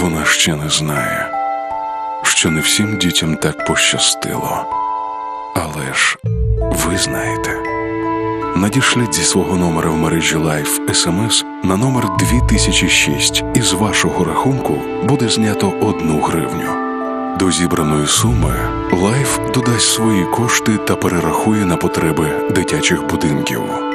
Вона ще не знає, що не всім дітям так пощастило. Але ж ви знаєте. Надішліть зі свого номера в мережі Life SMS на номер 2006 і з вашого рахунку буде знято одну гривню. До зібраної суми Life додасть свої кошти та перерахує на потреби дитячих будинків.